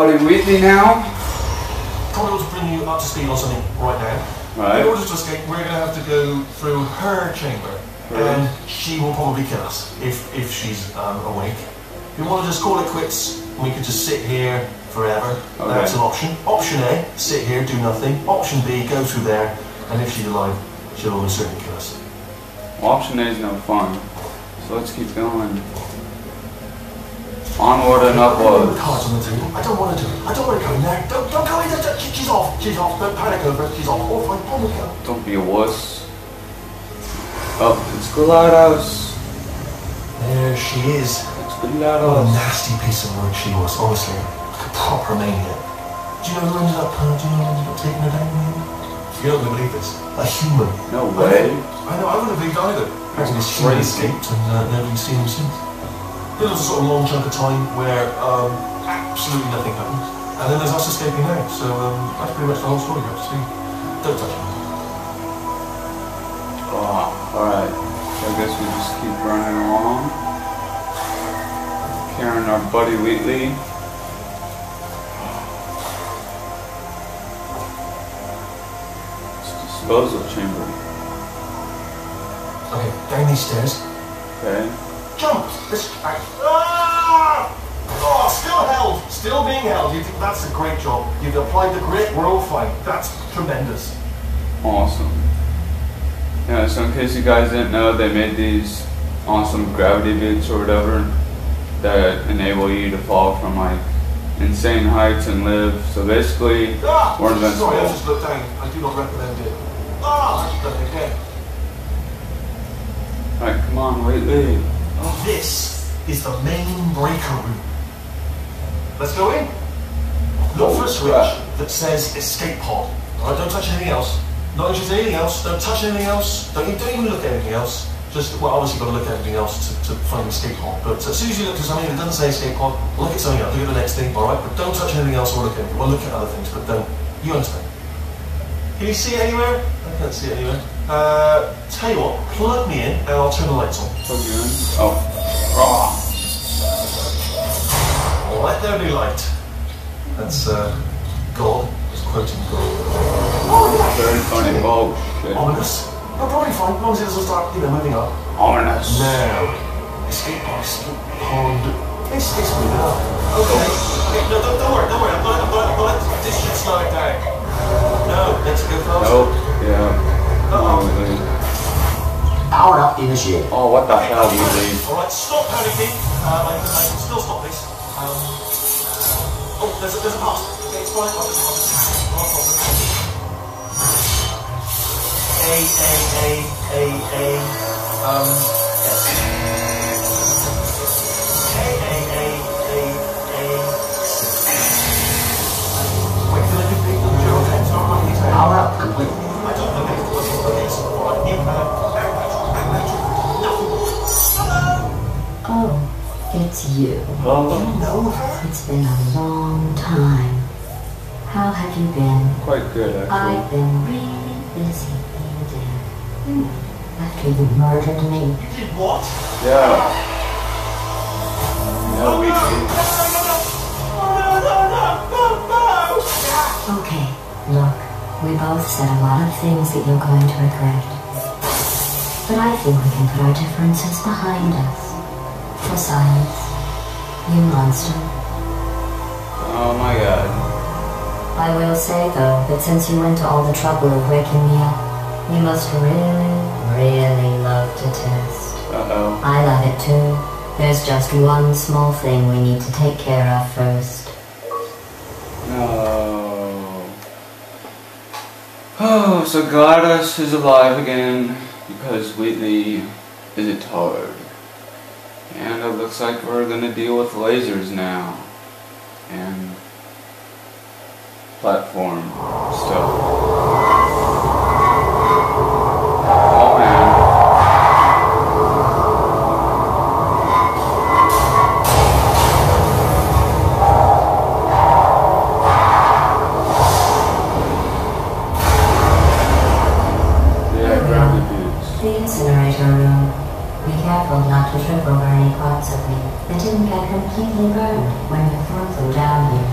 Buddy Wheatley now. Probably ought to bring you up to speed on something right now. Right. In order to escape, we're going to have to go through her chamber, and she will probably kill us if if she's um, awake. If you want to just call it quits, we could just sit here forever. Okay. That's an option. Option A: sit here, do nothing. Option B: go through there, and if she's alive, she'll almost certainly kill us. Option A is no fun. So let's keep going. Onward and upward. cards on the table. I don't want to do it. I don't want to go in there. Don't, don't go in there. Don't- She's off. She's off. Don't panic over it. She's off. Oh, fine. On we go. Don't be a wuss. Oh, it's GLaDOS. There she is. It's What a nasty piece of work she was, honestly. Like a proper maniac. Do you know who ended up, uh, do you know who ended up taking her down? You're not going to believe this. A human. No way. I know, I wouldn't have believed either. Apparently this human escaped and uh, nobody's seen him since. There was a sort of long chunk of time where um, absolutely nothing happened. And then there's us escaping now. So um, that's pretty much the whole story, guys. See? Don't touch him. Oh, alright. So I guess we just keep running along. Carrying our buddy Wheatley. It's a disposal chamber. Okay, down these stairs. Okay. Jump! This, I, ah! Oh, still held. Still being held. You that's a great job. You've applied the. We're all fine. That's tremendous. Awesome. Yeah, so in case you guys didn't know, they made these awesome gravity boots or whatever that enable you to fall from like insane heights and live. So basically, Ah! we're invincible. Sorry, I just looked down. I do not recommend it. Ah! It again. Alright, come on, Wheatley. This is the main breaker room. Let's go in. Look for a switch that says escape pod. Alright, don't touch anything else. Not interested in anything else. Don't touch anything else. Don't, don't even look at anything else. Just, well, obviously you've got to look at everything else to, to find the escape pod. But as soon as you look at something that doesn't say escape pod, look at something else. Look at the next thing, alright? But don't touch anything else or look at anything. Well, look at other things, but don't. You understand. Can you see it anywhere? I can't see it anywhere. Uh, tell you what, plug me in and I'll turn the lights on. Plug you in. Oh. Let there be light. That's uh, God. Just quoting God. Very funny. Oh, shit. Ominous. No, probably fine, as long as it doesn't start, you know, moving up. Ominous. Now, escape pod, escape pod. It's, it's moving up. Okay. okay. No, don't, don't worry, don't worry. I've got it, I've got it, I've got it. This should slow it down. No, let's go faster. Nope. Yeah. Come on, Wheatley. Power up initiated. Oh, what the hell, Wheatley? Alright, stop panicking. Um, I, can, I can still stop this. Um, oh, there's a, there's a pass. Okay, it's fine. I'll just, I'll just tap it. No. A, A, A, A, A. Um, yes. A, A, A, A, A. Wait, can I do big zero ten? Start running these out. Power up complete. I don't know if it's okay, so alright, new plan. Back, back, back, back. Nothing. Hello. Oh, it's you. Oh, know her? It's been a long time. How have you been? quite good, actually. I've been really busy being dead. Hmm. After you murdered me. You did what? Yeah. No, Wheatley. Okay, look, we both said a lot of things that you're going to regret. But I think we can put our differences behind us. Besides, you monster. Oh my god. I will say though that since you went to all the trouble of waking me up, you must really, really love to test. Uh-oh. I love it too. There's just one small thing we need to take care of first. No. Oh, so GLaDOS is alive again because Wheatley is a tard. And it looks like we're gonna deal with lasers now. And platform stuff. Oh man. Yeah, gravity boots. The incinerator room. Careful not to trip over any parts of me that didn't get completely burned when you threw them down here.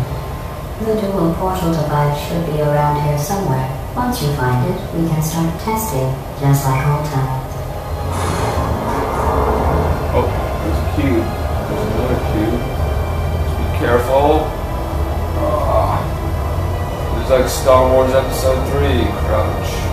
The dual portal device should be around here somewhere. Once you find it, we can start testing, just like old times. Oh, there's a cube. There's another cube. Just be careful. Ah. It's like Star Wars Episode 3, Crouch.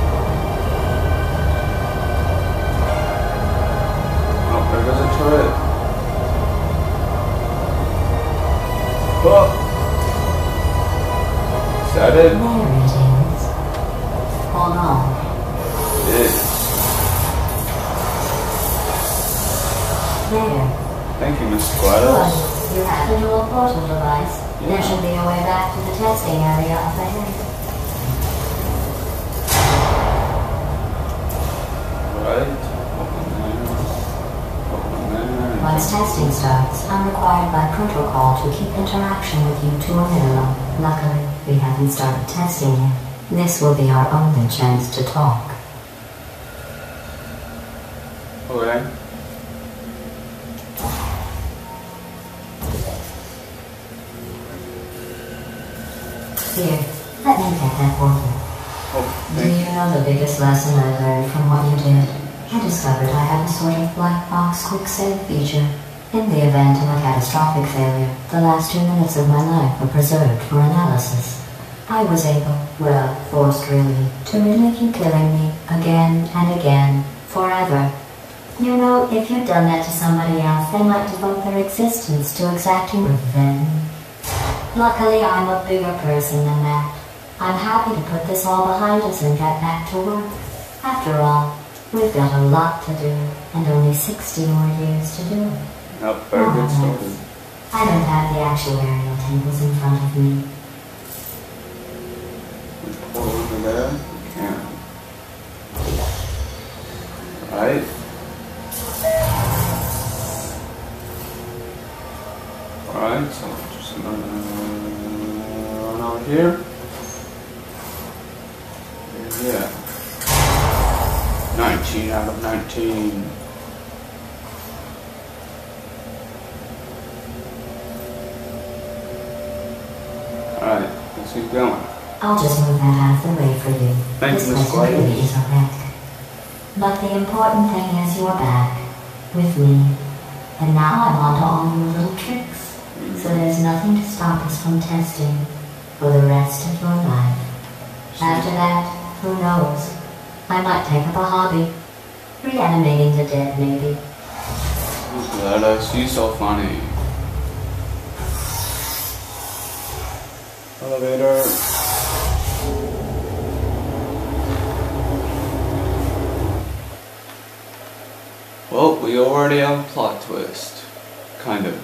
Miss. GLaDOS. You have the dual portal device. There should be a way back to the testing area up ahead. Right. Open there. Open there. Once testing starts, I'm required by protocol to keep interaction with you to a minimum. Luckily, we haven't started testing yet. This will be our only chance to talk. Okay. Here, let me get that portal. Oh, Do you know the biggest lesson I learned from what you did? I discovered I have a sort of black box quick save feature. In the event of a catastrophic failure, the last two minutes of my life were preserved for analysis. I was able, well, forced really, to mimic you killing me again and again, forever. You know, if you'd done that to somebody else, they might devote their existence to exacting revenge. Luckily, I'm a bigger person than that. I'm happy to put this all behind us and get back to work. After all, we've got a lot to do, and only 60 more years to do it. Better get started. I don't have the actuarial tables in front of me. Pull over there. Right. Alright, so run out here. Yeah. 19 out of 19. Alright, let's keep going. I'll just move that out of the way for you. Thank this you, Miss really is a wreck. But the important thing is you're back with me. And now I'm on to all your little tricks. So there's nothing to stop us from testing for the rest of your life. After that, who knows? I might take up a hobby. Reanimating the dead, maybe. I see so funny. Elevator. Well, we already have a plot twist. Kind of.